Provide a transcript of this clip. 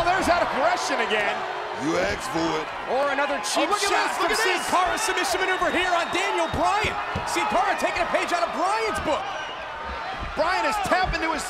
Well, there's that aggression again. You asked for it. Or another cheap oh, look shot at this, from Sin. Cara submission maneuver here on Daniel Bryan. Sin Cara taking a page out of Bryan's book. Bryan is tapping to his